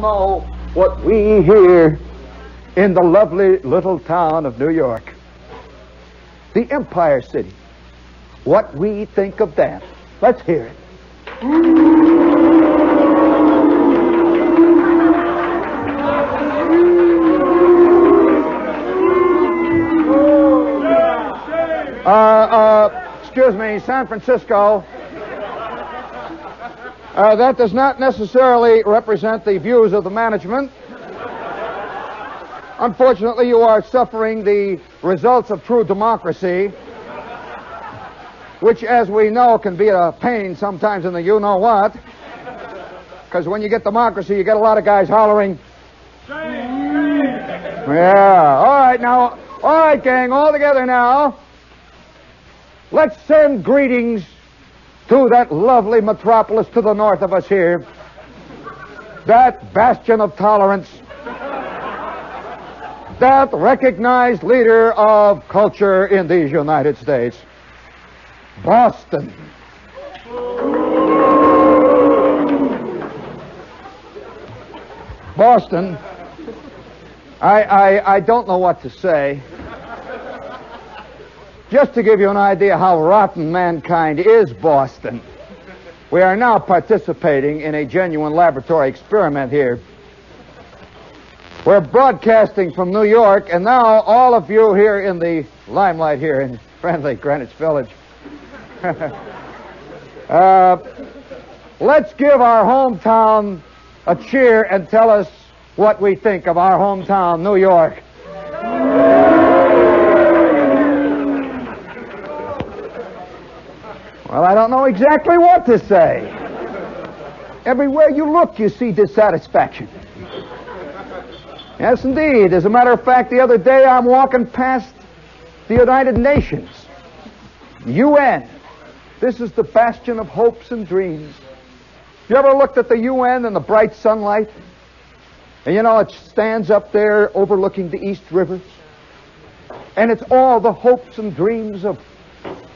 know what we hear in the lovely little town of New York. The Empire City. What we think of that. Let's hear it. Uh, uh, excuse me, San Francisco. Uh, that does not necessarily represent the views of the management. Unfortunately, you are suffering the results of true democracy, which, as we know, can be a pain sometimes in the you know what. Because when you get democracy, you get a lot of guys hollering. Yeah. All right, now. All right, gang, all together now. Let's send greetings to that lovely metropolis to the north of us here. That bastion of tolerance. That recognized leader of culture in these United States. Boston. Boston. I, I, I don't know what to say. Just to give you an idea how rotten mankind is, Boston, we are now participating in a genuine laboratory experiment here. We're broadcasting from New York, and now all of you here in the limelight here in friendly Greenwich Village. uh, let's give our hometown a cheer and tell us what we think of our hometown, New York. Well, I don't know exactly what to say. Everywhere you look, you see dissatisfaction. Yes, indeed. As a matter of fact, the other day I'm walking past the United Nations, UN. This is the bastion of hopes and dreams. You ever looked at the UN in the bright sunlight? And you know, it stands up there overlooking the East River. And it's all the hopes and dreams of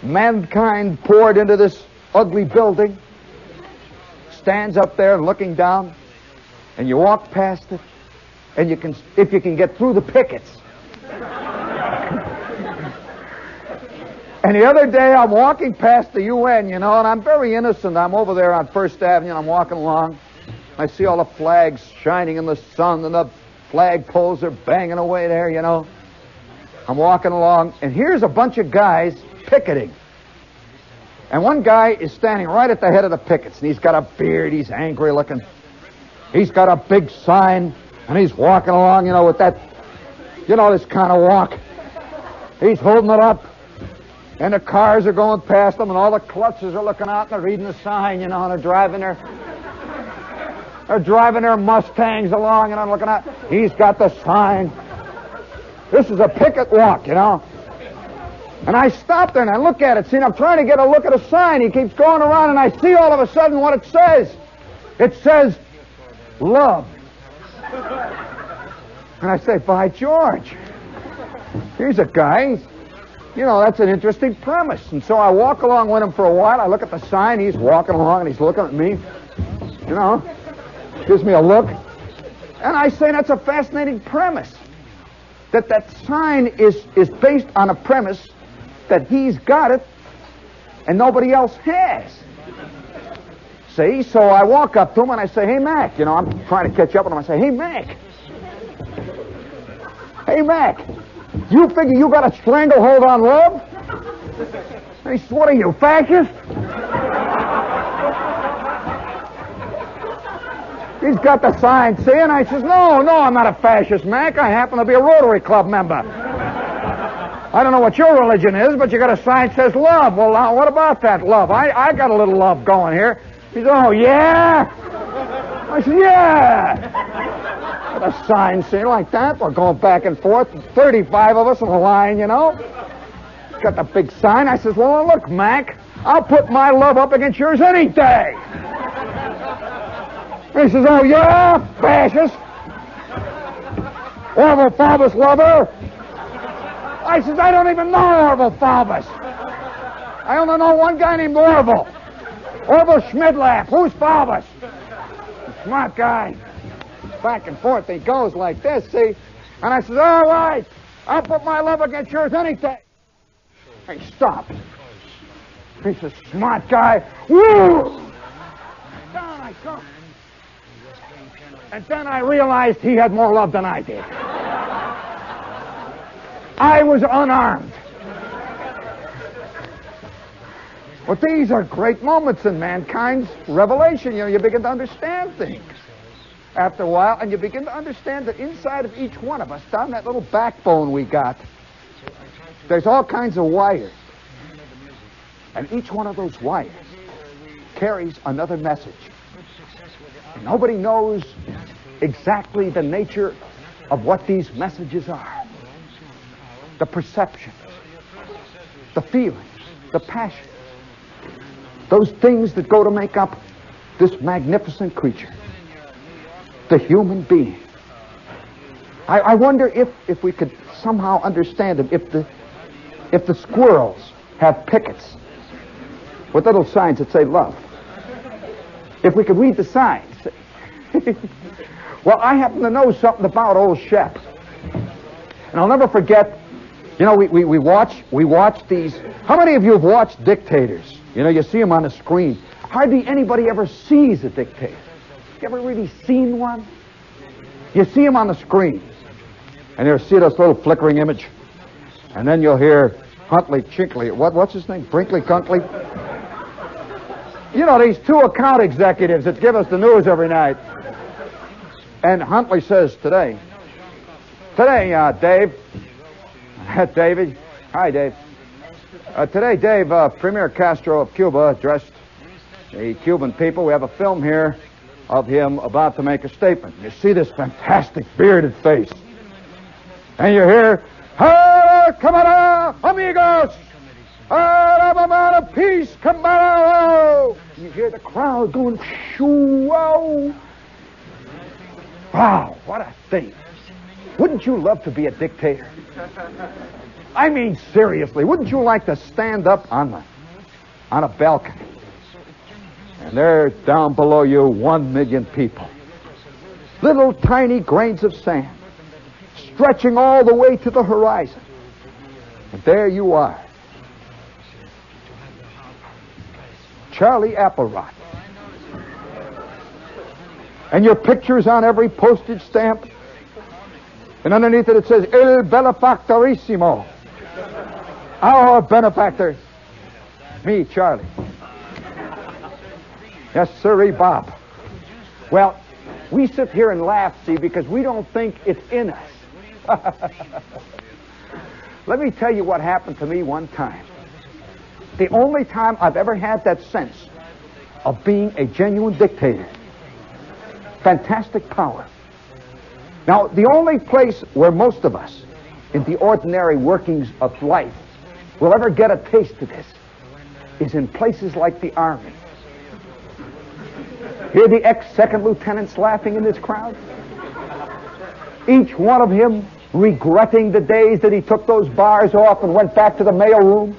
mankind poured into this ugly building. Stands up there and looking down. And you walk past it. And you can, if you can get through the pickets. and the other day I'm walking past the UN, you know, and I'm very innocent. I'm over there on First Avenue and I'm walking along. I see all the flags shining in the sun and the flag poles are banging away there, you know. I'm walking along, and here's a bunch of guys picketing. And one guy is standing right at the head of the pickets, and he's got a beard, he's angry looking. He's got a big sign, and he's walking along, you know, with that, you know, this kind of walk. He's holding it up, and the cars are going past him, and all the klutzes are looking out, and they're reading the sign, you know, and they're driving their they're driving their Mustangs along, and I'm looking at. He's got the sign. This is a picket walk, you know. And I stop there and I look at it. See, I'm trying to get a look at a sign. He keeps going around, and I see all of a sudden what it says. It says, love. And I say, by George. Here's a guy. You know, that's an interesting premise. And so I walk along with him for a while. I look at the sign. He's walking along, and he's looking at me. You know gives me a look. And I say that's a fascinating premise. That that sign is, is based on a premise that he's got it and nobody else has. See, so I walk up to him and I say, hey, Mac, you know, I'm trying to catch up with him. I say, hey, Mac. Hey, Mac, you figure you got a stranglehold on love? And he says, what are you, fascist? He's got the sign? And I says, no, no, I'm not a fascist, Mac. I happen to be a Rotary Club member. I don't know what your religion is, but you got a sign that says love. Well, now, what about that love? I, I got a little love going here. He says, oh, yeah? I said, yeah. Got a sign, see, like that. We're going back and forth. 35 of us in a line, you know. Got the big sign. I says, well, look, Mac, I'll put my love up against yours any day. He says, oh, yeah, fascist. Orville Faubus lover. I says, I don't even know Orville Faubus. I only know one guy named Orville. Orville Schmidlapp. Who's Faubus? Smart guy. back and forth. He goes like this, see? And I says, all right, I'll put my love against yours any day. He stopped. He's a smart guy. Woo! Down I come. And then I realized he had more love than I did. I was unarmed. But these are great moments in mankind's revelation. You know, you begin to understand things after a while, and you begin to understand that inside of each one of us, down that little backbone we got, there's all kinds of wires. And each one of those wires carries another message. And nobody knows exactly the nature of what these messages are. The perceptions, the feelings, the passions, those things that go to make up this magnificent creature, the human being. I, I wonder if, if we could somehow understand it, if the, if the squirrels have pickets with little signs that say love. If we could read the signs. well, I happen to know something about old Shep. And I'll never forget, you know, we, we, we watch we watch these. How many of you have watched dictators? You know, you see them on the screen. Hardly anybody ever sees a dictator. You ever really seen one? You see them on the screen. And you'll see this little flickering image. And then you'll hear Huntley Chinkley. What, what's his name? Brinkley Kunkley? You know, these two account executives that give us the news every night. And Huntley says today, today, uh, Dave, David, hi, Dave. Uh, today, Dave, uh, Premier Castro of Cuba addressed the Cuban people. We have a film here of him about to make a statement. You see this fantastic bearded face. And you hear, "Ha, camara, amigos! Of peace, camaro! You hear the crowd going, shoo, wow. Wow, what a thing. Wouldn't you love to be a dictator? I mean, seriously, wouldn't you like to stand up on the on a balcony? And there down below you, one million people. Little tiny grains of sand, stretching all the way to the horizon. And there you are. Charlie Applerot. And your picture's on every postage stamp. And underneath it it says, Il Benefactorissimo. Our benefactor. Me, Charlie. Yes, sirree, Bob. Well, we sit here and laugh, see, because we don't think it's in us. Let me tell you what happened to me one time. The only time I've ever had that sense of being a genuine dictator. Fantastic power. Now, the only place where most of us, in the ordinary workings of life, will ever get a taste of this is in places like the Army. Hear the ex-second lieutenants laughing in this crowd? Each one of him regretting the days that he took those bars off and went back to the mail room.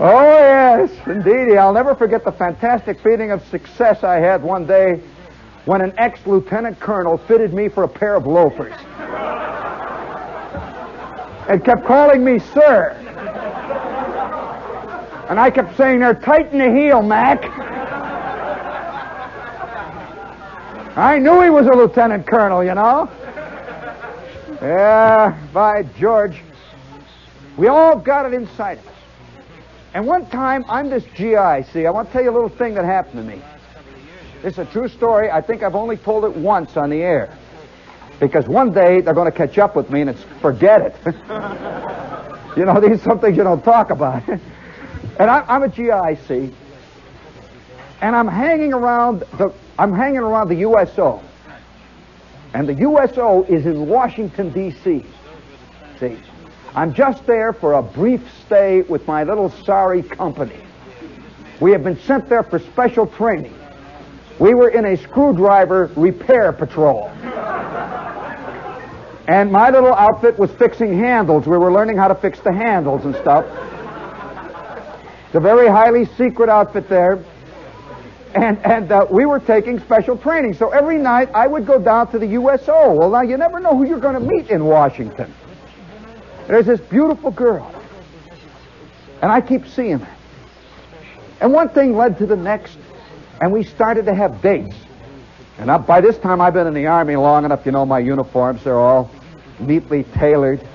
Oh, yes, indeed. I'll never forget the fantastic feeling of success I had one day when an ex-lieutenant colonel fitted me for a pair of loafers and kept calling me sir. And I kept saying, they're tight in the heel, Mac. I knew he was a lieutenant colonel, you know. Yeah, by George. We all got it inside of us. And one time, I'm this GI, see, I want to tell you a little thing that happened to me. Is a true story. I think I've only told it once on the air. Because one day they're going to catch up with me and it's forget it. you know, these are some things you don't talk about. and I, I'm a GI, see. And I'm hanging around the I'm hanging around the USO. And the USO is in Washington, D.C. See? I'm just there for a brief stay with my little sorry company. We have been sent there for special training. We were in a screwdriver repair patrol. And my little outfit was fixing handles. We were learning how to fix the handles and stuff. It's a very highly secret outfit there. and and uh, we were taking special training. So every night I would go down to the USO. Well, now you never know who you're going to meet in Washington. There's this beautiful girl, and I keep seeing her. And one thing led to the next, and we started to have dates. And I, by this time, I've been in the Army long enough, you know, my uniforms, they're all neatly tailored.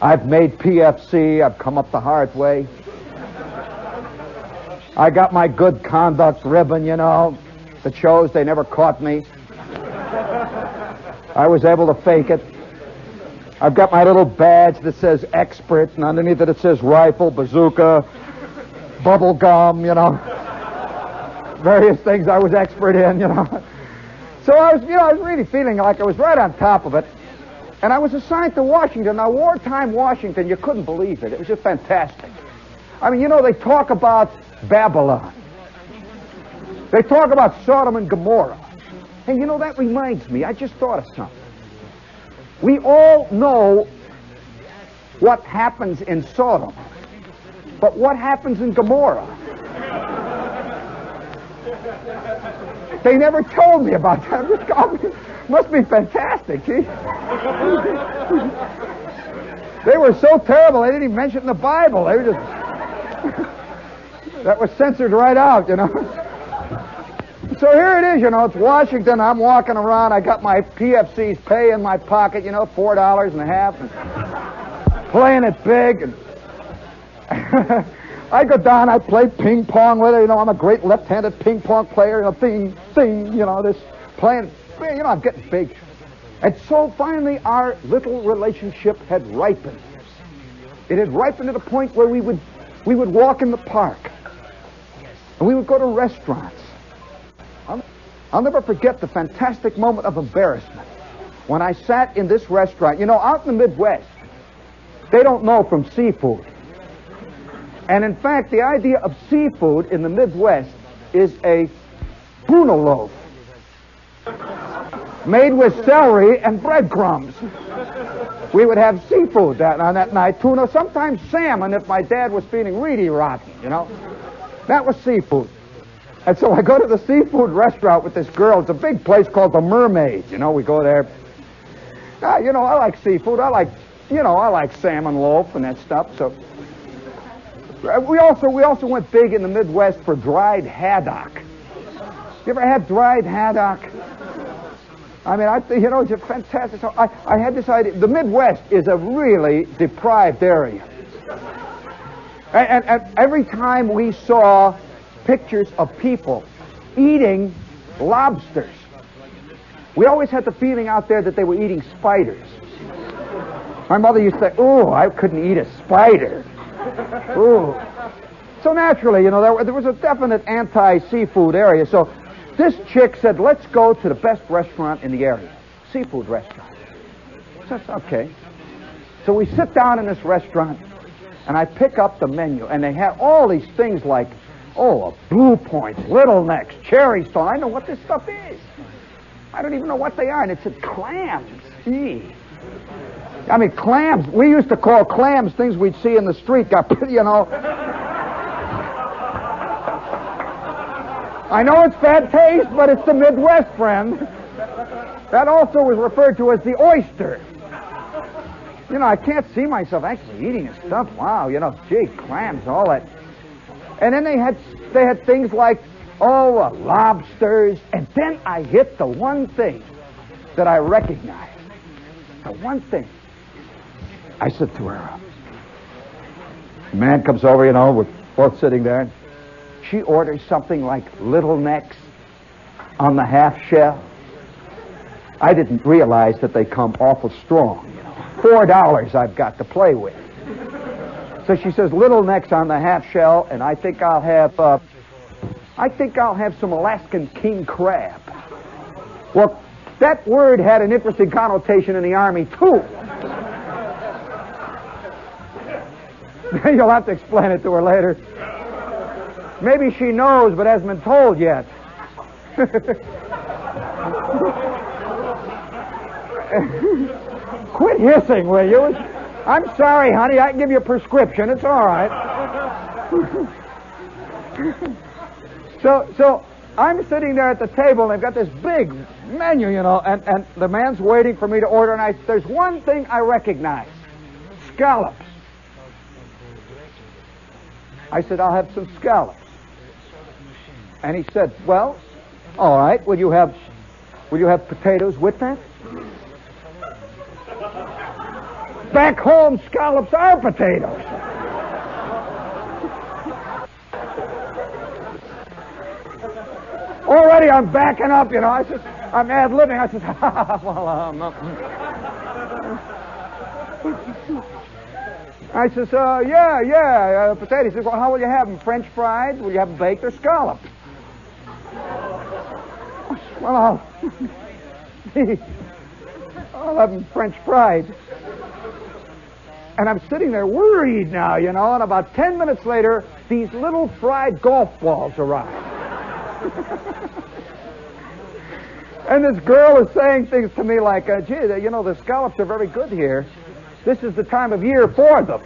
I've made PFC, I've come up the hard way. I got my good conduct ribbon, you know, that shows they never caught me. I was able to fake it. I've got my little badge that says expert, and underneath it it says rifle, bazooka, bubble gum, you know, various things I was expert in, you know. So I was, you know, I was really feeling like I was right on top of it. And I was assigned to Washington. Now, wartime Washington, you couldn't believe it. It was just fantastic. I mean, you know, they talk about Babylon. They talk about Sodom and Gomorrah. Hey, you know, that reminds me, I just thought of something. We all know what happens in Sodom, but what happens in Gomorrah? They never told me about that. Must be fantastic, see? they were so terrible, they didn't even mention it in the Bible. They were just. that was censored right out, you know. So here it is, you know, it's Washington. I'm walking around. I got my PFC's pay in my pocket, you know, four dollars and a half, and playing it big. And I go down, I play ping pong with her. You know, I'm a great left-handed ping pong player. You know, thing, thing, you know, this playing. You know, I'm getting big. And so finally, our little relationship had ripened. It had ripened to the point where we would we would walk in the park, and we would go to restaurants. I'll, I'll never forget the fantastic moment of embarrassment when I sat in this restaurant. You know, out in the Midwest, they don't know from seafood. And in fact, the idea of seafood in the Midwest is a tuna loaf made with celery and breadcrumbs. We would have seafood that, on that night, tuna, sometimes salmon if my dad was feeling really rotten, you know. That was seafood. And so I go to the seafood restaurant with this girl. It's a big place called the Mermaid. You know, we go there. Ah, you know, I like seafood. I like, you know, I like salmon loaf and that stuff. So we also we also went big in the Midwest for dried haddock. You ever had dried haddock? I mean, I you know, it's a fantastic. So I, I had this idea. The Midwest is a really deprived area. And, and, and every time we saw pictures of people eating lobsters, we always had the feeling out there that they were eating spiders. My mother used to say, oh, I couldn't eat a spider. Ooh. So naturally, you know, there, there was a definite anti-seafood area. So this chick said, let's go to the best restaurant in the area, seafood restaurant. That's okay. So we sit down in this restaurant, and I pick up the menu, and they have all these things like, oh, a blue Point, little necks, cherry stone. I know what this stuff is. I don't even know what they are. And it said clams. Gee. I mean, clams. We used to call clams things we'd see in the street. Got pretty, you know. I know it's bad taste, but it's the Midwest, friend. That also was referred to as the oyster. You know, I can't see myself actually eating this stuff. Wow, you know, gee, clams, all that. And then they had they had things like, oh, uh, lobsters. And then I hit the one thing that I recognized. The one thing. I said to her, man comes over, you know, we're both sitting there. She orders something like little necks on the half shell. I didn't realize that they come awful strong. You know. Four dollars I've got to play with. So she says little necks on the half shell, and I think I'll have, uh, I think I'll have some Alaskan king crab. Well, that word had an interesting connotation in the army too. You'll have to explain it to her later. Maybe she knows, but hasn't been told yet. Quit hissing, will you? I'm sorry, honey. I can give you a prescription. It's all right. so, so I'm sitting there at the table, and they've got this big menu, you know, and, and the man's waiting for me to order, and I, there's one thing I recognize scallops. I said, I'll have some scallops. And he said, Well, all right, will you have will you have potatoes with that? Back home, scallops are potatoes. Already I'm backing up, you know. I said, I'm ad libbing. I said, well, um, I says, uh, yeah, yeah, uh, potatoes. He says, well, how will you have them? French fried? Will you have them baked or scalloped? Well, I'll, I'll have them French fried. And I'm sitting there worried now, you know, and about 10 minutes later, these little fried golf balls arrive. and this girl is saying things to me like, uh, gee, you know, the scallops are very good here. This is the time of year for them.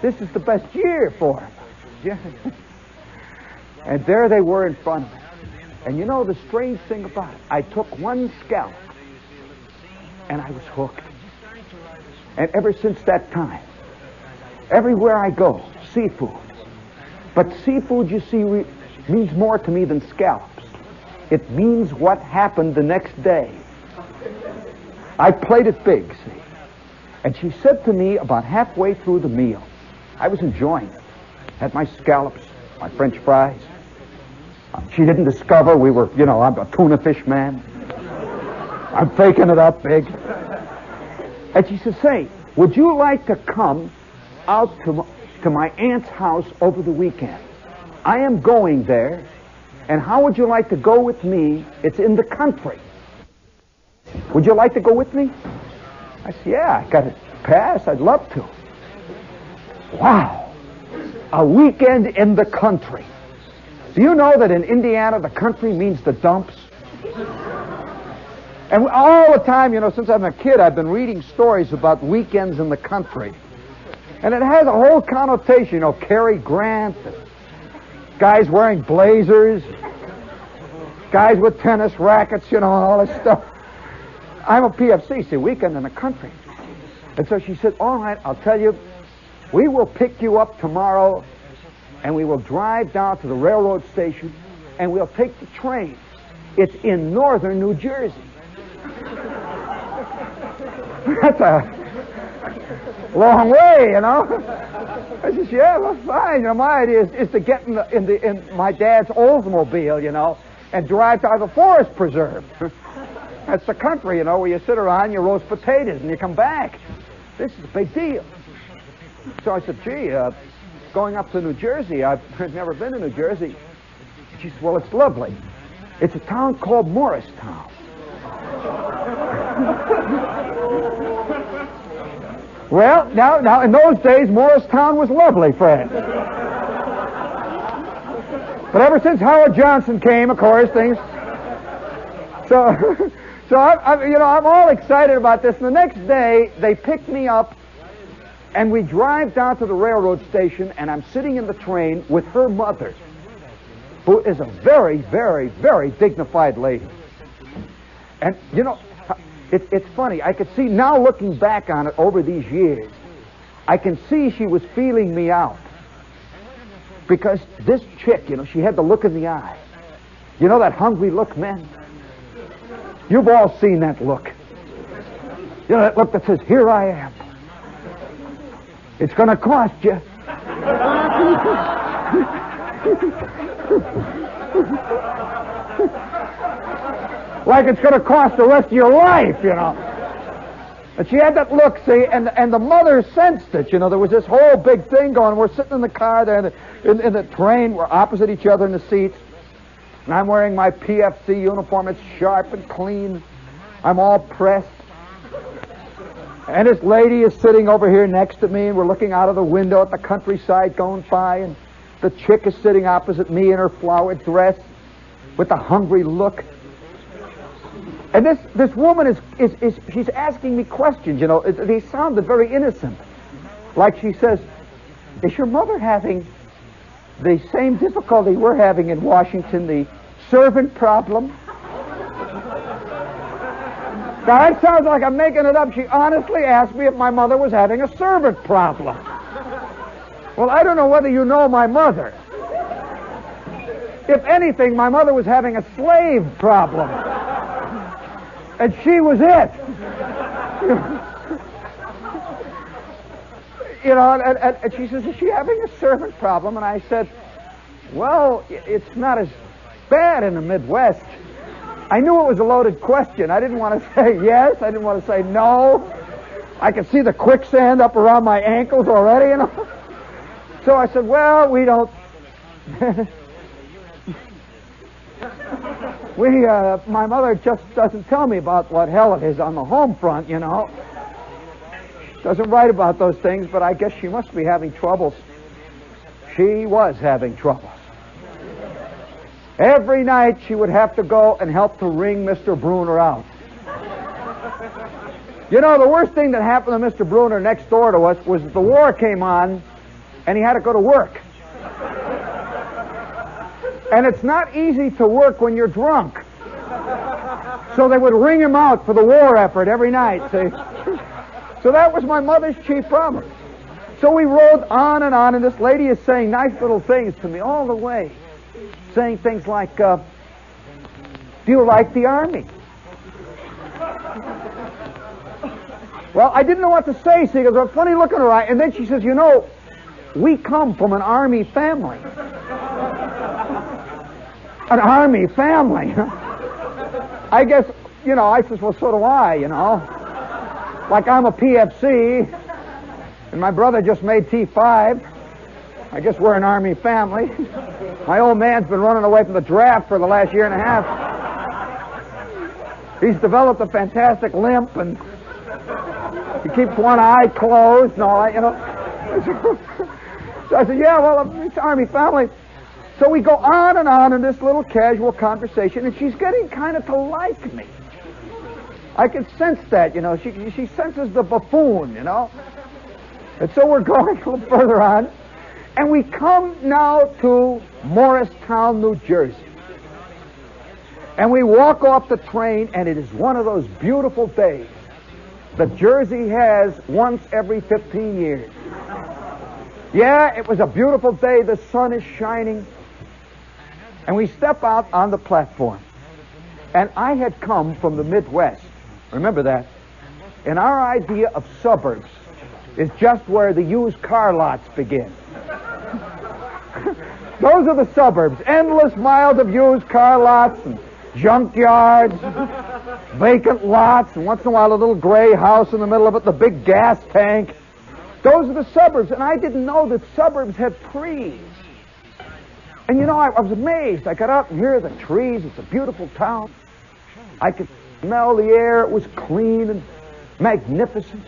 This is the best year for them. And there they were in front of me. And you know the strange thing about it? I took one scallop and I was hooked. And ever since that time, everywhere I go, seafood. But seafood, you see, re- means more to me than scallops. It means what happened the next day. I played it big, see. And she said to me about halfway through the meal, I was enjoying it. Had my scallops, my French fries. Um, she didn't discover we were, you know, I'm a tuna fish man. I'm faking it up big. And she says, say, would you like to come out to, to my aunt's house over the weekend? I am going there, and how would you like to go with me? It's in the country. Would you like to go with me? I said, yeah, I got a pass. I'd love to. Wow. A weekend in the country. Do you know that in Indiana, the country means the dumps? And all the time, you know, since I'm a kid, I've been reading stories about weekends in the country. And it has a whole connotation, you know, Cary Grant, guys wearing blazers, guys with tennis rackets, you know, all this stuff. I'm a PFC, see, weekend in the country. And so she said, all right, I'll tell you, we will pick you up tomorrow and we will drive down to the railroad station and we'll take the train. It's in northern New Jersey. That's a long way, you know. I says, yeah, well, fine. You know, my idea is, is to get in, the, in, the, in my dad's Oldsmobile, you know, and drive to the forest preserve. That's the country, you know, where you sit around, you roast potatoes, and you come back. This is a big deal. So I said, gee, uh, going up to New Jersey, I've never been to New Jersey. She said, well, it's lovely. It's a town called Morristown. Well, now, now, in those days, Morristown was lovely, Fred. But ever since Howard Johnson came, of course, things. So, so I'm, I'm, you know, I'm all excited about this. And the next day, they picked me up, and we drive down to the railroad station, and I'm sitting in the train with her mother, who is a very, very, very dignified lady. And you know, it, it's funny. I could see now, looking back on it over these years, I can see she was feeling me out because this chick, you know, she had the look in the eye. You know that hungry look, men. You've all seen that look. You know, that look that says, Here I am. It's going to cost you. like it's going to cost the rest of your life, you know. And she had that look, see, and, and the mother sensed it. You know, there was this whole big thing going. We're sitting in the car there, in the, in, in the train. We're opposite each other in the seats. And I'm wearing my PFC uniform. It's sharp and clean. I'm all pressed. And this lady is sitting over here next to me, and we're looking out of the window at the countryside going by, and the chick is sitting opposite me in her flowered dress with a hungry look. And this, this woman is, is, is, she's asking me questions, you know, they sounded very innocent. Like she says, is your mother having the same difficulty we're having in Washington, the servant problem. Now, that sounds like I'm making it up. She honestly asked me if my mother was having a servant problem. Well, I don't know whether you know my mother. If anything, my mother was having a slave problem. And she was it. you know, and, and, and, she says, Is she having a servant problem? And I said, Well, it's not as bad in the Midwest. I knew it was a loaded question. I didn't want to say yes. I didn't want to say no. I could see the quicksand up around my ankles already, you know. So I said, Well, we don't. we, uh, my mother just doesn't tell me about what hell it is on the home front, you know. Doesn't write about those things, but I guess she must be having troubles. She was having troubles. Every night she would have to go and help to ring Mr. Bruner out. You know, the worst thing that happened to Mr. Bruner next door to us was the war came on and he had to go to work. And it's not easy to work when you're drunk. So they would ring him out for the war effort every night, see? So that was my mother's chief problem. So we rode on and on, and this lady is saying nice little things to me all the way. Saying things like, uh, Do you like the Army? Well, I didn't know what to say, see, because I was funny looking at her eye, and then she says, You know, we come from an Army family. An Army family. I guess, you know, I says, Well, so do I, you know like I'm a PFC, and my brother just made T5. I guess we're an Army family. My old man's been running away from the draft for the last year and a half. He's developed a fantastic limp, and he keeps one eye closed and all that, you know. so I said, yeah, well, it's Army family. So we go on and on in this little casual conversation, and she's getting kind of to like me. I can sense that, you know. She, she senses the buffoon, you know. And so we're going a little further on. And we come now to Morristown, New Jersey. And we walk off the train, and it is one of those beautiful days that Jersey has once every 15 years. Yeah, it was a beautiful day. The sun is shining. And we step out on the platform. And I had come from the Midwest Remember that. And our idea of suburbs is just where the used car lots begin. Those are the suburbs. Endless miles of used car lots and junkyards, vacant lots, and once in a while a little gray house in the middle of it, the big gas tank. Those are the suburbs. And I didn't know that suburbs had trees. And you know, I, I was amazed. I got out and here the trees. It's a beautiful town. I could smell the air. It was clean and magnificent.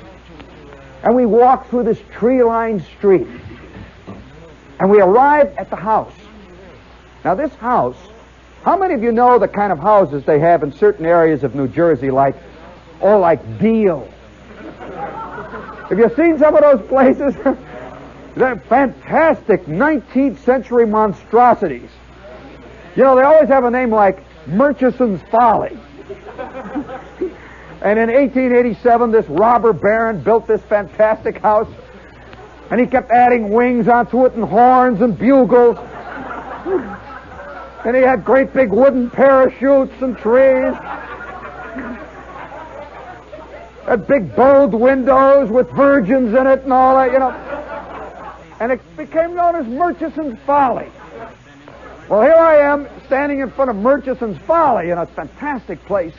And we walked through this tree-lined street. And we arrived at the house. Now, this house, how many of you know the kind of houses they have in certain areas of New Jersey, like, oh, like Deal? Have you seen some of those places? They're fantastic 19th century monstrosities. You know, they always have a name like Murchison's Folly. And in 1887, this robber baron built this fantastic house, and he kept adding wings onto it and horns and bugles. and he had great big wooden parachutes and trees. and big bold windows with virgins in it and all that, you know. And it became known as Murchison's Folly. Well, here I am standing in front of Murchison's Folly, in a fantastic place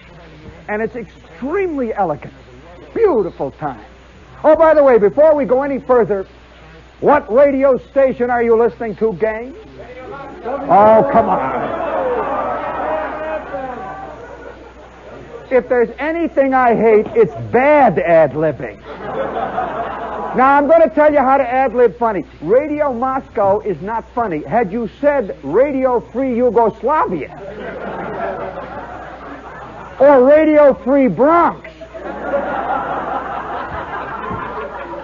and it's extremely elegant. Beautiful time. Oh, by the way, before we go any further, what radio station are you listening to, gang? Oh, come on. If there's anything I hate, it's bad ad-libbing. Now, I'm going to tell you how to ad-lib funny. Radio Moscow is not funny. Had you said Radio Free Yugoslavia, or Radio Free Bronx.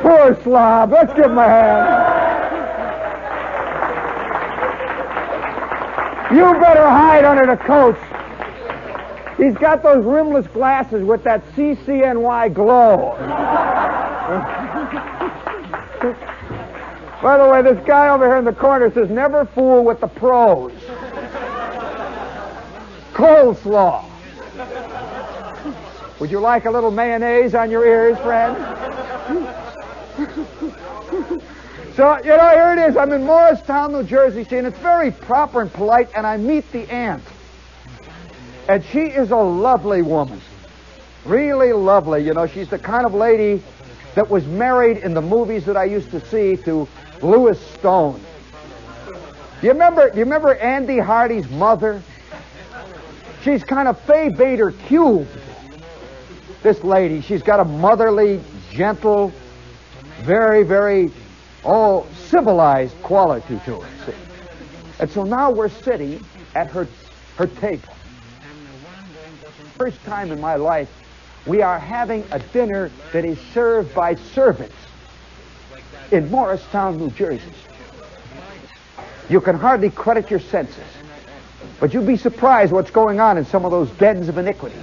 Poor slob. Let's give him a hand. You better hide under the coats. He's got those rimless glasses with that CCNY glow. By the way, this guy over here in the corner says, never fool with the pros. Coleslaw. Would you like a little mayonnaise on your ears, friend? so, you know, here it is. I'm in Morristown, New Jersey, see, and it's very proper and polite, and I meet the aunt. And she is a lovely woman. Really lovely. You know, she's the kind of lady that was married in the movies that I used to see to Lewis Stone. Do you remember, do you remember Andy Hardy's mother? She's kind of Fay Bainter cubed. This lady, she's got a motherly, gentle, very, very, oh, civilized quality to her. See? And so now we're sitting at her, her table. First time in my life, we are having a dinner that is served by servants in Morristown, New Jersey. You can hardly credit your senses. But you'd be surprised what's going on in some of those dens of iniquity.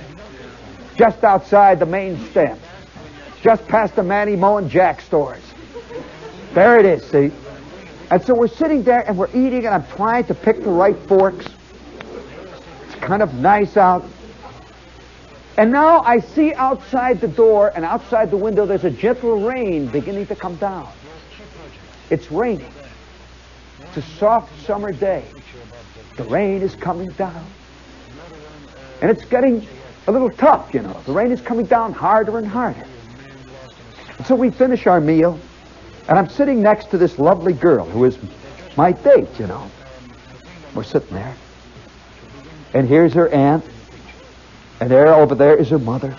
Just outside the main stem, Just past the Manny Moe and Jack stores. There it is, see? And so we're sitting there and we're eating and I'm trying to pick the right forks. It's kind of nice out. And now I see outside the door and outside the window there's a gentle rain beginning to come down. It's raining. It's a soft summer day. The rain is coming down. And it's getting a little tough, you know. The rain is coming down harder and harder. And so we finish our meal, and I'm sitting next to this lovely girl who is my date, you know. We're sitting there. And here's her aunt, and there over there is her mother.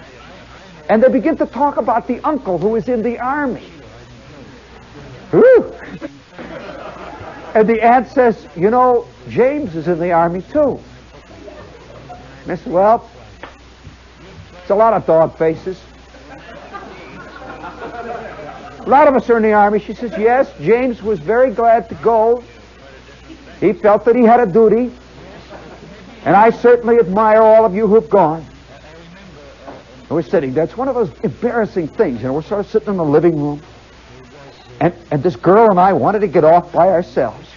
And they begin to talk about the uncle who is in the army. And the aunt says, you know, James is in the army too. Said, well, it's a lot of dog faces. A lot of us are in the army. She says, yes, James was very glad to go. He felt that he had a duty. And I certainly admire all of you who've gone. And we're sitting there. It's one of those embarrassing things. You know, we're sort of sitting in the living room. And, and this girl and I wanted to get off by ourselves.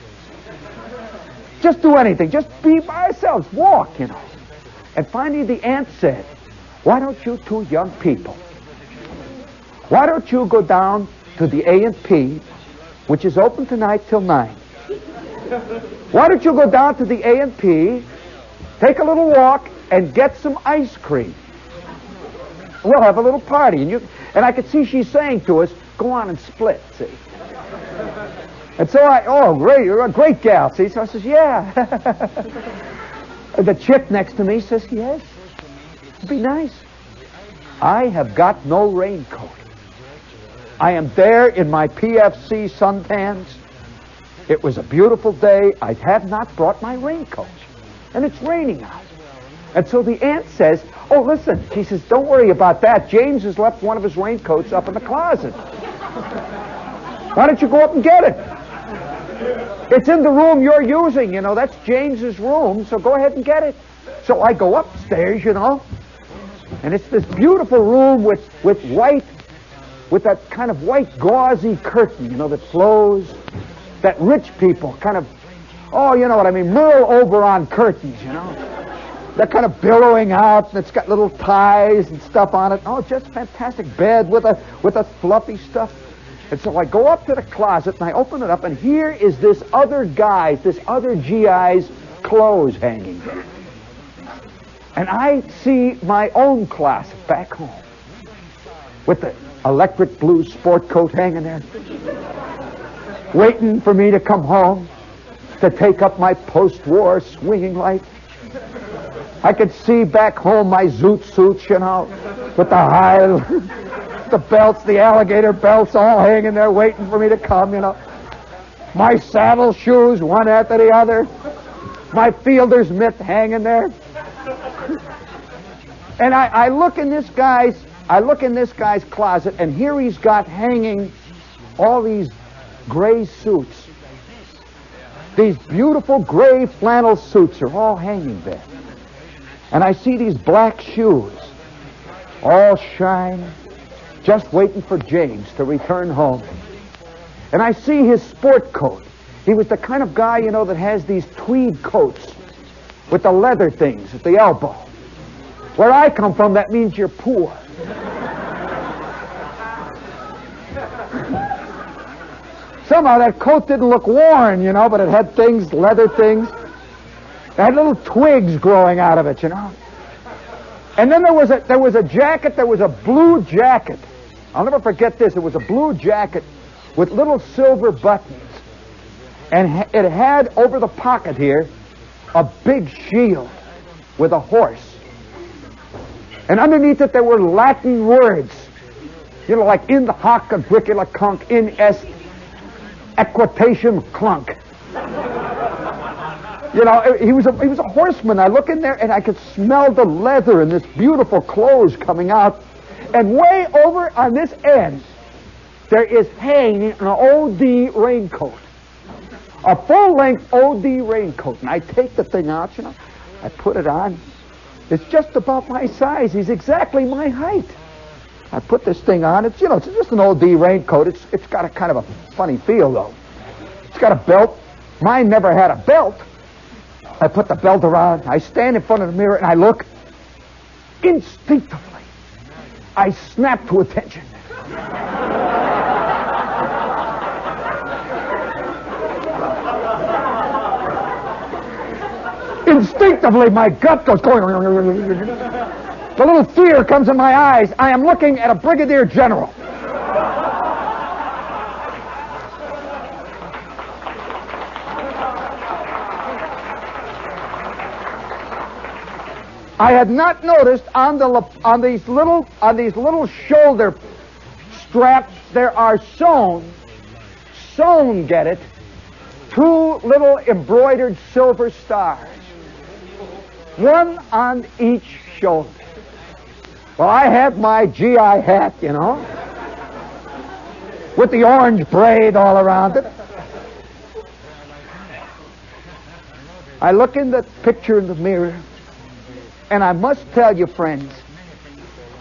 Just do anything. Just be by ourselves. Walk, you know. And finally the aunt said, why don't you two young people, why don't you go down to the A&P, which is open tonight till 9. Why don't you go down to the A&P, take a little walk, and get some ice cream? We'll have a little party. And, you, and I could see she's saying to us, go on and split, see. And so I, oh, great, you're a great gal, see? So I says, yeah. the chick next to me says, yes. It'd be nice. I have got no raincoat. I am there in my PFC suntans. It was a beautiful day. I have not brought my raincoat. And it's raining out. And so the aunt says, oh, listen, she says, don't worry about that. James has left one of his raincoats up in the closet. Why don't you go up and get it? It's in the room you're using, you know. That's James's room, so go ahead and get it. So I go upstairs, you know, and it's this beautiful room with, with white, with that kind of white gauzy curtain, you know, that flows, that rich people kind of, oh, you know what I mean, Merle Oberon curtains, you know. They're kind of billowing out, and it's got little ties and stuff on it. Oh, just fantastic bed with a with a fluffy stuff. And so I go up to the closet and I open it up, and here is this other guy's, this other GI's clothes hanging there. And I see my own closet back home with the electric blue sport coat hanging there, waiting for me to come home to take up my post-war swinging life. I could see back home my zoot suits, you know, with the high the belts, the alligator belts, all hanging there waiting for me to come, you know. My saddle shoes, one after the other. My fielder's mitt hanging there. and I, I look in this guy's, I look in this guy's closet, and here he's got hanging all these gray suits. These beautiful gray flannel suits are all hanging there. And I see these black shoes, all shine, just waiting for James to return home. And I see his sport coat. He was the kind of guy, you know, that has these tweed coats with the leather things at the elbow. Where I come from, that means you're poor. Somehow that coat didn't look worn, you know, but it had things, leather things. It had little twigs growing out of it, you know. And then there was a there was a jacket, there was a blue jacket. I'll never forget this. It was a blue jacket with little silver buttons. And it had over the pocket here a big shield with a horse. And underneath it there were Latin words. You know, like in the hoc and bricula conch, in est equitation clunk. You know, he was a he was a horseman. I look in there and I could smell the leather and this beautiful clothes coming out. And way over on this end, there is hanging an OD raincoat. A full-length OD raincoat. And I take the thing out, you know, I put it on. It's just about my size. He's exactly my height. I put this thing on. It's, you know, it's just an old D raincoat. It's, it's got a kind of a funny feel, though. It's got a belt. Mine never had a belt. I put the belt around. I stand in front of the mirror and I look. Instinctively, I snap to attention. Instinctively, my gut goes going. The little fear comes in my eyes. I am looking at a brigadier general. I had not noticed on the on these little on these little shoulder straps there are sewn sewn get it two little embroidered silver stars one on each shoulder well I had my GI hat you know with the orange braid all around it I look in the picture in the mirror and I must tell you, friends,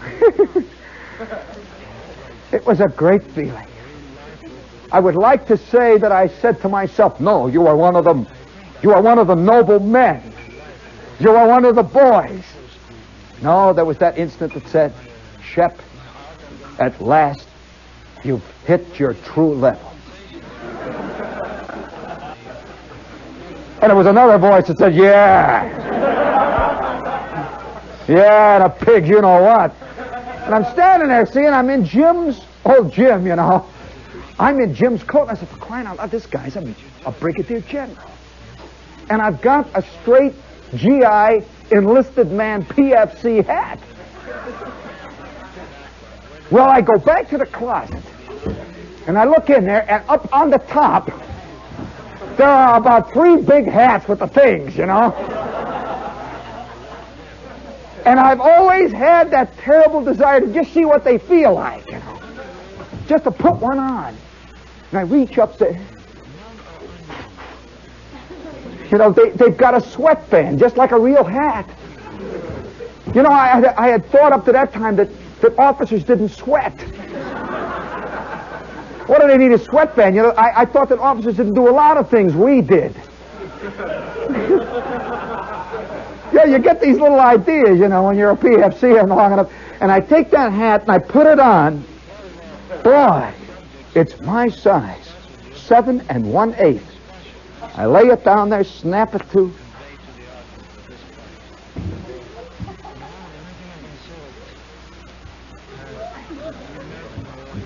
it was a great feeling. I would like to say that I said to myself, no, you are one of them. You are one of the noble men. You are one of the boys. No, there was that instant that said, Shep, at last you've hit your true level. And there was another voice that said, yeah. Yeah, and a pig, you know what. And I'm standing there, seeing I'm in Jim's, old Jim, you know. I'm in Jim's coat. And I said, for crying out loud, this guy's a, a brigadier general. And I've got a straight GI enlisted man PFC hat. Well, I go back to the closet, and I look in there, and up on the top, there are about three big hats with the things, you know. And I've always had that terrible desire to just see what they feel like, you know. Just to put one on. And I reach up there. You know, they, they've got a sweatband, just like a real hat. You know, I, I had thought up to that time that, that officers didn't sweat. What do they need a sweatband? You know, I, I thought that officers didn't do a lot of things we did. Yeah, you get these little ideas, you know, when you're a PFC and long enough. And I take that hat and I put it on. Boy, it's my size, seven and one eighth. I lay it down there, snap it to.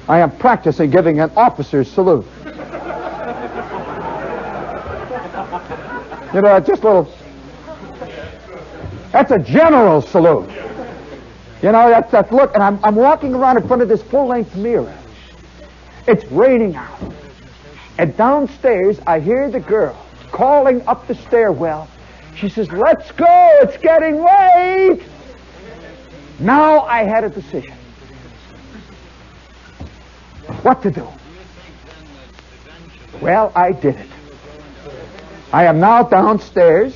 I am practicing giving an officer's salute. you know, just a little that's a general salute. You know, that's, that's look, and I'm, I'm walking around in front of this full-length mirror. It's raining out. And downstairs, I hear the girl calling up the stairwell. She says, let's go, it's getting late. Now I had a decision. What to do? Well, I did it. I am now downstairs.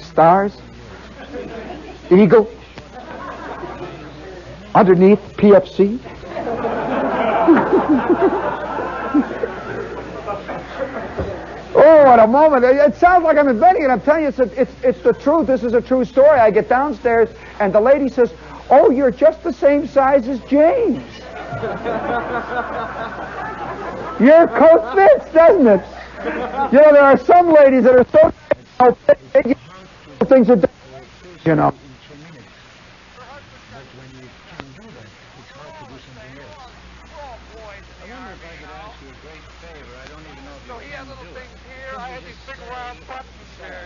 Stars. Eagle. Underneath PFC. Oh, what a moment. It sounds like I'm inventing it. I'm telling you, it's, a, it's, it's the truth. This is a true story. I get downstairs, and the lady says, Oh, you're just the same size as James. Your coat fits, doesn't it? You know, there are some ladies that are so things are, you know.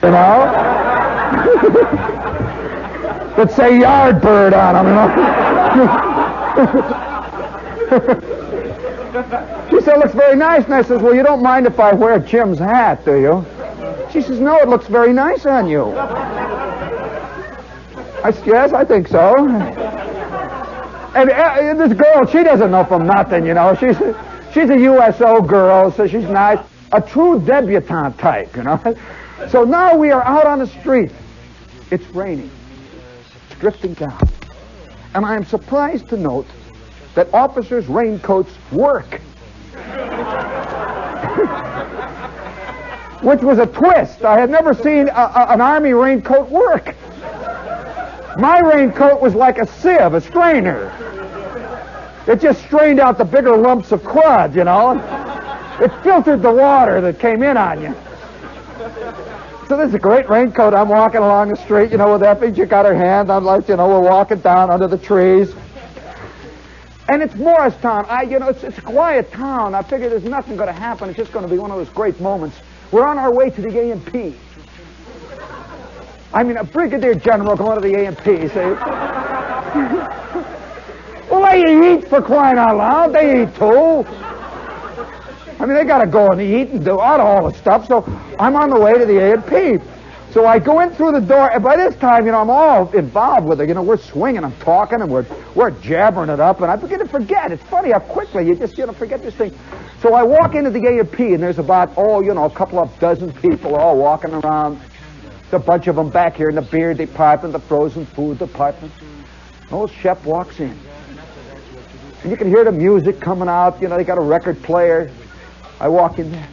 You know? that say yard bird on them, you know? she said, it looks very nice. And I says, well, you don't mind if I wear Jim's hat, do you? She says, no, it looks very nice on you. I said, yes, I think so. And, uh, this girl, she doesn't know from nothing, you know. She's, she's a USO girl, so she's nice. A true debutante type, you know. So now we are out on the street. It's raining. It's drifting down. And I am surprised to note that officers' raincoats work. Which was a twist. I had never seen a, a, an army raincoat work. My raincoat was like a sieve, a strainer. It just strained out the bigger lumps of crud, you know. It filtered the water that came in on you. So this is a great raincoat. I'm walking along the street, you know, with Effie. She got her hand. I'm like, you know, we're walking down under the trees. And it's Morristown. I, you know, it's, it's a quiet town. I figure there's nothing going to happen. It's just going to be one of those great moments. We're on our way to the A&P. I mean, a brigadier general going to the A&P. See? well, they eat for crying out loud. They eat too. I mean, they got to go and eat and do all the stuff. So I'm on the way to the A&P. So I go in through the door, and by this time, you know, I'm all involved with it. You know, we're swinging, I'm talking, and we're we're jabbering it up, and I begin to forget. It's funny how quickly you just, you know, forget this thing. So I walk into the A&P, and there's about, oh, you know, a couple of dozen people all walking around. There's a bunch of them back here in the beer department, the frozen food department. Old Shep walks in. And you can hear the music coming out. You know, they got a record player. I walk in there.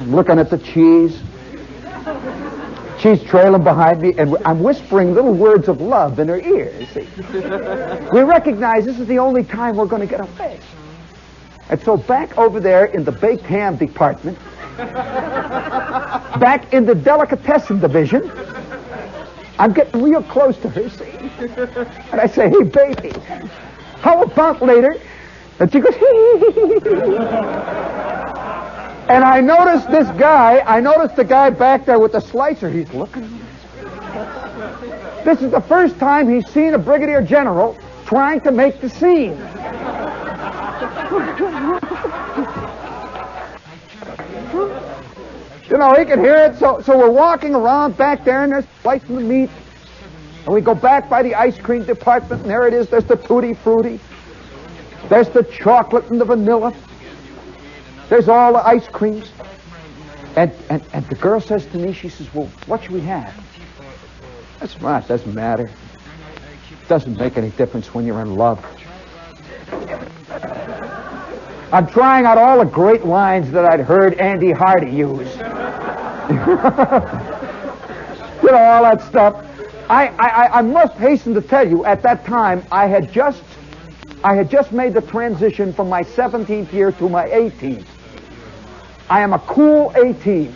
I'm looking at the cheese. She's trailing behind me, and I'm whispering little words of love in her ear. See? we recognize this is the only time we're going to get a fish. And so back over there in the baked ham department, back in the delicatessen division, I'm getting real close to her, see? And I say, hey, baby, how about later and she goes, and I noticed this guy, I noticed the guy back there with the slicer. He's looking. This is the first time he's seen a brigadier general trying to make the scene. you know, he can hear it. So, so we're walking around back there, and there's slicing the meat. And we go back by the ice cream department, and there it is. There's the tutti frutti. There's the chocolate and the vanilla. There's all the ice creams. And, and, and the girl says to me, she says, well, what should we have? That's right, doesn't matter. Doesn't make any difference when you're in love. I'm trying out all the great lines that I'd heard Andy Hardy use. you know, all that stuff. I, I, I must hasten to tell you, at that time, I had just I had just made the transition from my 17th year to my 18th. I am a cool 18.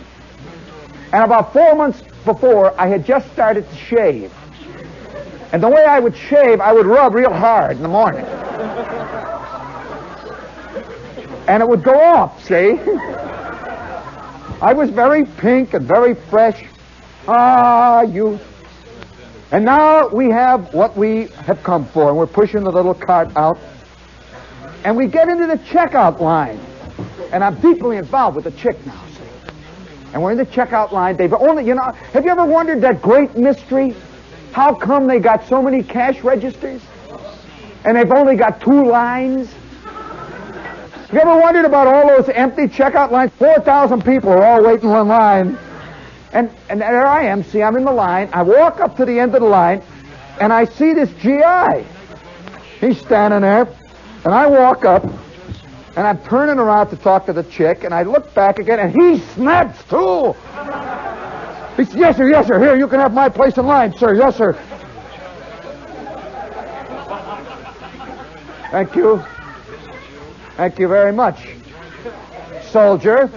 And about four months before, I had just started to shave. And the way I would shave, I would rub real hard in the morning. And it would go off, see? I was very pink and very fresh. Ah, youth. And now we have what we have come for, and we're pushing the little cart out. And we get into the checkout line. And I'm deeply involved with the chick now? And we're in the checkout line. They've only, you know, have you ever wondered that great mystery? How come they got so many cash registers? And they've only got two lines? You ever wondered about all those empty checkout lines? 4,000 people are all waiting in line. And, and there I am. See, I'm in the line. I walk up to the end of the line, and I see this GI. He's standing there, and I walk up, and I'm turning around to talk to the chick, and I look back again, and he snaps too. He says, Yes, sir, yes, sir. Here, you can have my place in line, sir. Yes, sir. Thank you. Thank you very much. Soldier.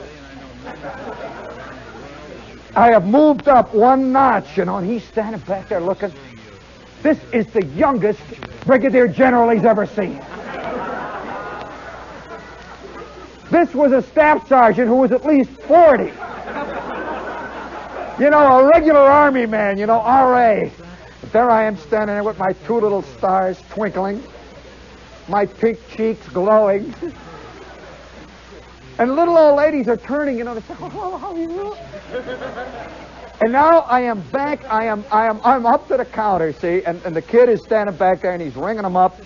I have moved up one notch, you know, and he's standing back there looking. This is the youngest brigadier general he's ever seen. This was a staff sergeant who was at least 40. You know, a regular army man, you know, RA. But there I am standing there with my two little stars twinkling my pink cheeks glowing. And little old ladies are turning, you know, they say, oh, how are you? And now I am back, I am, I am, I'm up to the counter, see, and, and the kid is standing back there and he's ringing them up.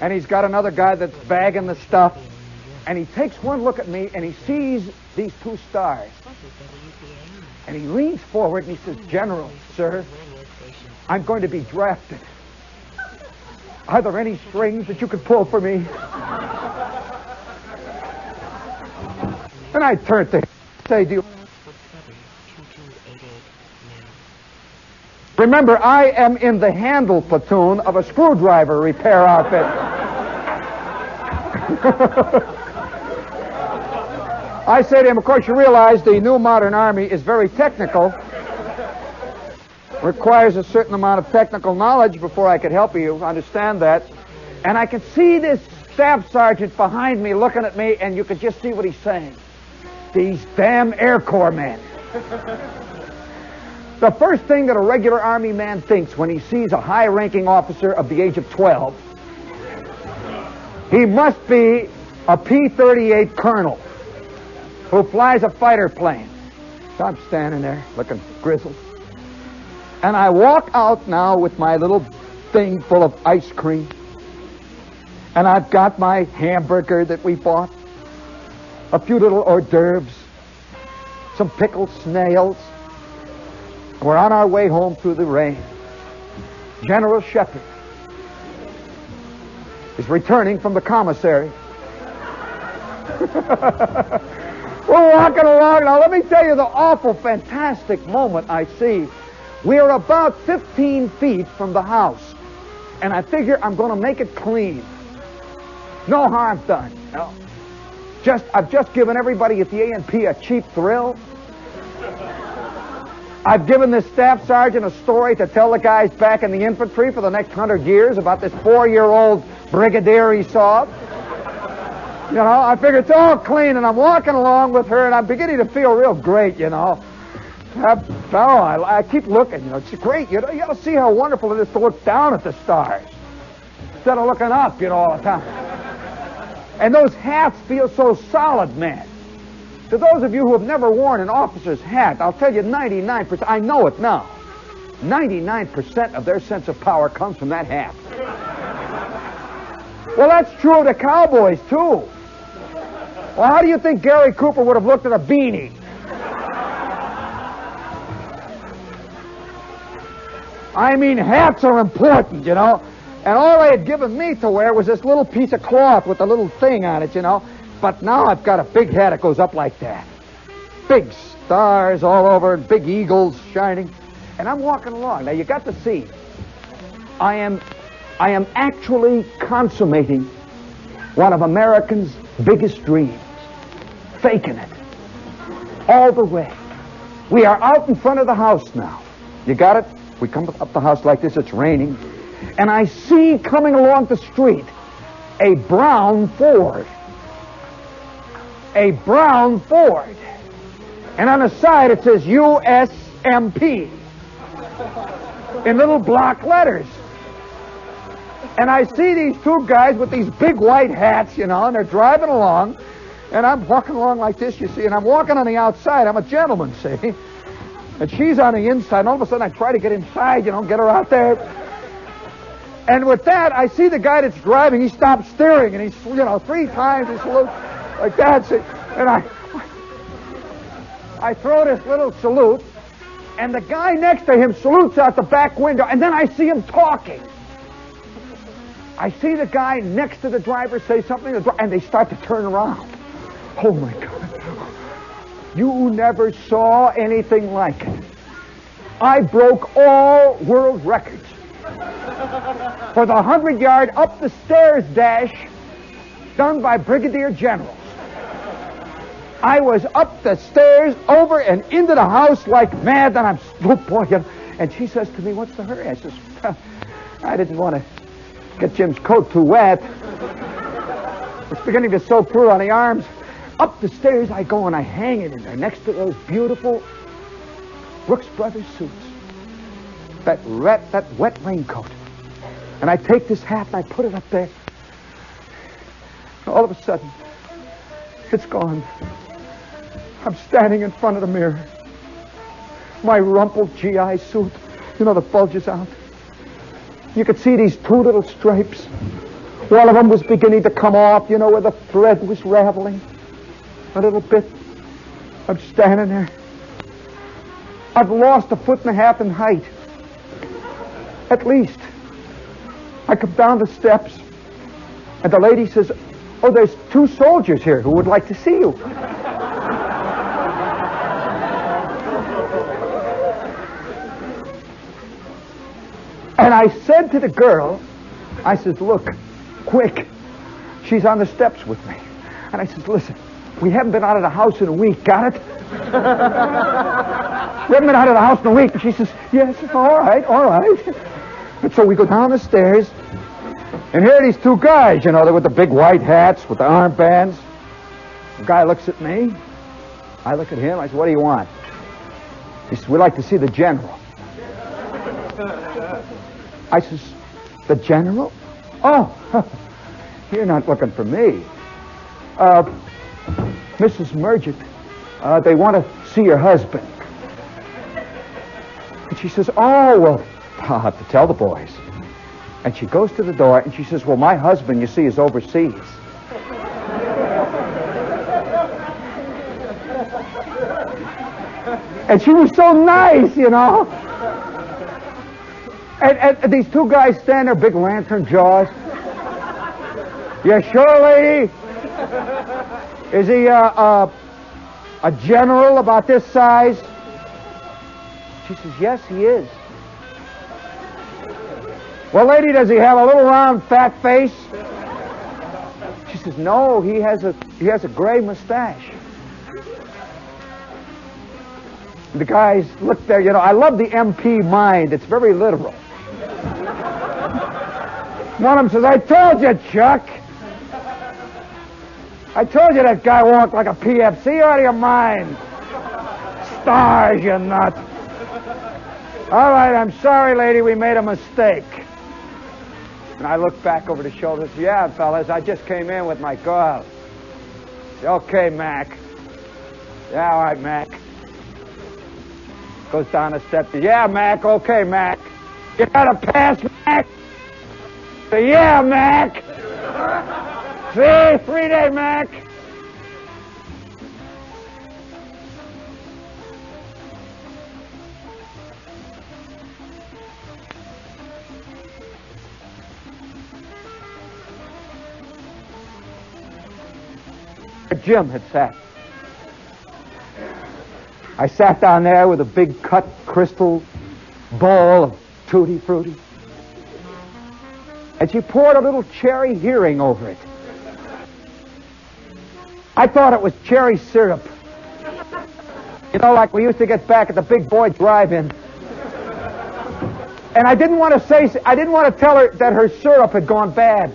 And he's got another guy that's bagging the stuff. And he takes one look at me and he sees these two stars. And he leans forward and he says, General, sir, I'm going to be drafted. Are there any strings that you could pull for me? And I turned to him and say, Do you Remember, I am in the handle platoon of a screwdriver repair outfit. I say to him, of course, you realize the new modern army is very technical requires a certain amount of technical knowledge before I could help you understand that. And I could see this staff sergeant behind me looking at me, and you could just see what he's saying. These damn Air Corps men. the first thing that a regular Army man thinks when he sees a high ranking officer of the age of 12, he must be a P 38 colonel who flies a fighter plane. So I'm standing there looking grizzled. And I walk out now with my little thing full of ice cream. And I've got my hamburger that we bought, a few little hors d'oeuvres, some pickled snails. We're on our way home through the rain. General Shepherd is returning from the commissary. We're walking along. Now, let me tell you the awful, fantastic moment I see we are about 15 feet from the house. And I figure I'm going to make it clean. No harm done. No. Just, I've just given everybody at the A&P a cheap thrill. I've given this staff sergeant a story to tell the guys back in the infantry for the next hundred years about this four-year-old brigadier he saw. You know, I figure it's all clean, and I'm walking along with her, and I'm beginning to feel real great, you know. Oh, I, I keep looking. You know, it's great. You know, you got to see how wonderful it is to look down at the stars instead of looking up. You know, all the time. And those hats feel so solid, man. To those of you who have never worn an officer's hat, I'll tell you 99%, I know it now. 99% of their sense of power comes from that hat. Well, that's true of the Cowboys, too. Well, how do you think Gary Cooper would have looked at a beanie? I mean, hats are important, you know. And all they had given me to wear was this little piece of cloth with a little thing on it, you know. But now I've got a big hat that goes up like that. Big stars all over and big eagles shining. And I'm walking along. Now you got to see. I am I am actually consummating one of Americans' biggest dreams. Faking it. All the way. We are out in front of the house now. You got it? We come up the house like this, it's raining, and I see coming along the street a brown Ford. A brown Ford. And on the side it says USMP in little block letters. And I see these two guys with these big white hats, you know, and they're driving along. And I'm walking along like this, you see, and I'm walking on the outside. I'm a gentleman, see. And she's on the inside, and all of a sudden I try to get inside, you know, get her out there. And with that, I see the guy that's driving, he stops steering, and he's, you know, three times he salutes like that. And I, I throw this little salute, and the guy next to him salutes out the back window, and then I see him talking. I see the guy next to the driver say something, and they start to turn around. Oh my God. You never saw anything like it. I broke all world records for the 100 yard up the stairs dash done by brigadier generals. I was up the stairs, over and into the house like mad, and I'm, oh boy, and she says to me, what's the hurry? I says, I didn't want to get Jim's coat too wet. It's beginning to soak through on the arms. Up the stairs I go and I hang it in there next to those beautiful Brooks Brothers suits. That, ret, that wet raincoat. And I take this hat and I put it up there. All of a sudden, it's gone. I'm standing in front of the mirror. My rumpled GI suit, you know, that bulges out. You could see these two little stripes. One of them was beginning to come off, you know, where the thread was raveling a little bit. I'm standing there. I've lost a foot and a half in height. At least. I come down the steps, and the lady says, Oh, there's two soldiers here who would like to see you. And I said to the girl, I says, look, quick. She's on the steps with me. And I says, listen, we haven't been out of the house in a week, got it? we haven't been out of the house in a week. And she says, yes, all right, all right. And so we go down the stairs, and here are these two guys, you know, they're with the big white hats, with the armbands. The guy looks at me. I look at him. I said, what do you want? He says, we'd like to see the general. I says, the general? Oh, you're not looking for me. Uh, Mrs. Mergent, uh, they want to see your husband. And she says, oh, well, I'll have to tell the boys. And she goes to the door and she says, well, my husband, you see, is overseas. and she was so nice, you know. And, and, these two guys stand there, big lantern jaws. You sure, lady? Is he uh, uh, a general about this size? She says, yes, he is. Well, lady, does he have a little round fat face? She says, no, he has a, he has a gray mustache. The guys look there, you know, I love the MP mind. It's very literal. One of them says, I told you, Chuck. I told you that guy walked like a PFC. Out of your mind. Stars, you nut. All right, I'm sorry, lady. We made a mistake. And I look back over the shoulders. Yeah, fellas, I just came in with my girl. Okay, Mac. Yeah, all right, Mac. Goes down a step. Yeah, Mac. Okay, Mac. You got a pass, Mac? Yeah, Mac. See, three day Mac. Jim had sat. I sat down there with a big cut crystal bowl of tutti frutti and she poured a little Cherry Heering over it. I thought it was cherry syrup. You know, like we used to get back at the big boy drive-in. And I didn't want to say, I didn't want to tell her that her syrup had gone bad.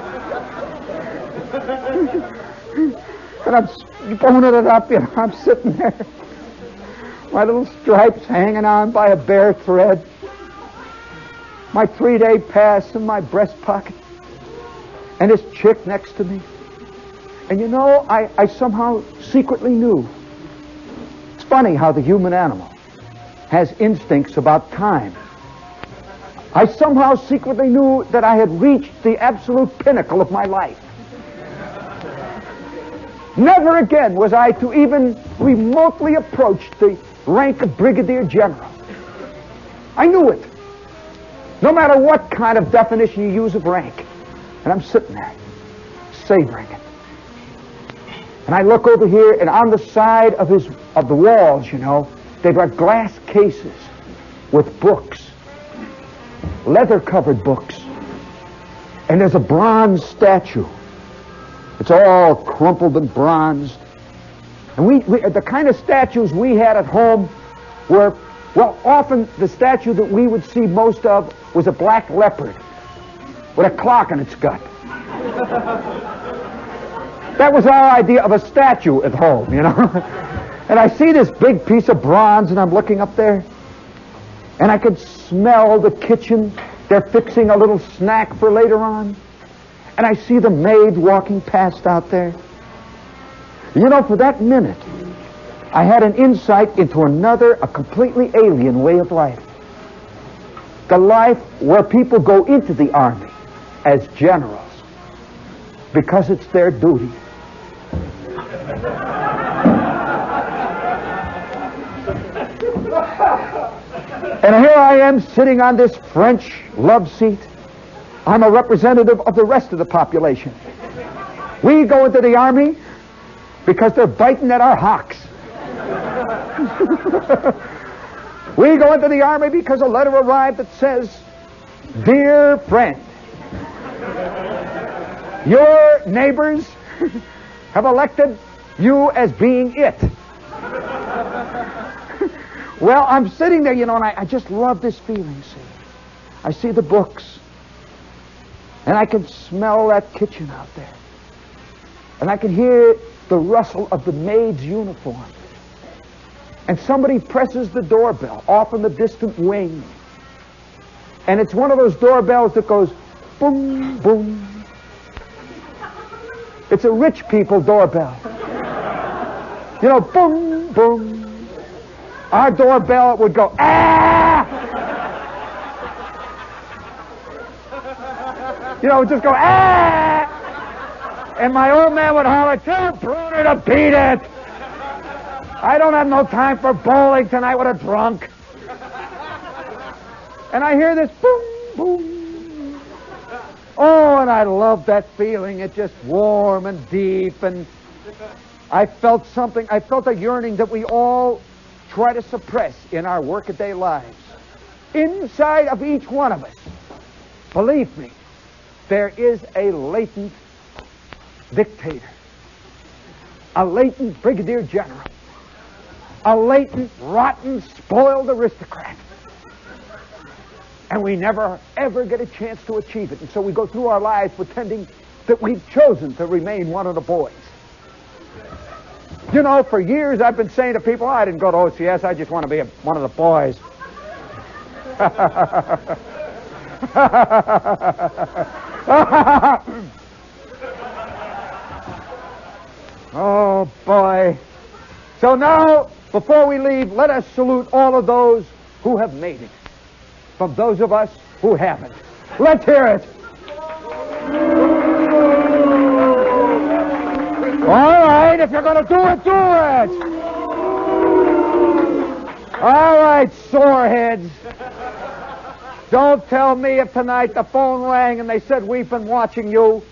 and I'm boning it up, you know, I'm sitting there. My little stripes hanging on by a bare thread my three day pass in my breast pocket, and this chick next to me. And you know, I, I somehow secretly knew. It's funny how the human animal has instincts about time. I somehow secretly knew that I had reached the absolute pinnacle of my life. Never again was I to even remotely approach the rank of brigadier general. I knew it. No matter what kind of definition you use of rank. And I'm sitting there, savoring it. And I look over here, and on the side of his of the walls, you know, they've got glass cases with books, leather-covered books. And there's a bronze statue. It's all crumpled and bronzed. And we, we the kind of statues we had at home were, well, often the statue that we would see most of was a black leopard with a clock in its gut. that was our idea of a statue at home, you know. and I see this big piece of bronze, and I'm looking up there, and I could smell the kitchen. They're fixing a little snack for later on. And I see the maid walking past out there. You know, for that minute, I had an insight into another, a completely alien way of life. The life where people go into the army as generals because it's their duty. And here I am sitting on this French love seat. I'm a representative of the rest of the population. We go into the army because they're biting at our hocks. we go into the army because a letter arrived that says, Dear friend, your neighbors have elected you as being it. well, I'm sitting there, you know, and I, I just love this feeling, see. I see the books, and I can smell that kitchen out there. And I can hear the rustle of the maid's uniform. And somebody presses the doorbell off in the distant wing. And it's one of those doorbells that goes boom, boom. It's a rich people doorbell. You know, boom, boom. Our doorbell would go, ah! You know, just go, ah! And my old man would holler, tell Bruner to beat it. I don't have no time for bowling tonight with a drunk. And I hear this boom, boom. Oh, and I love that feeling. It's just warm and deep. And I felt something, I felt a yearning that we all try to suppress in our workaday lives. Inside of each one of us, believe me, there is a latent dictator, a latent brigadier general, a latent, rotten, spoiled aristocrat. And we never, ever get a chance to achieve it. And so we go through our lives pretending that we've chosen to remain one of the boys. You know, for years I've been saying to people, oh, I didn't go to OCS, I just want to be a, one of the boys. oh, boy. So now, before we leave, let us salute all of those who have made it from those of us who haven't. Let's hear it. All right, if you're going to do it, do it. All right, soreheads. Don't tell me if tonight the phone rang and they said, We've been watching you.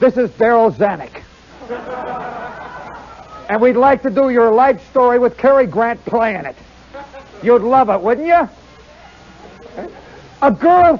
This is Darryl Zanuck. and we'd like to do your life story with Cary Grant playing it. You'd love it, wouldn't you? A girl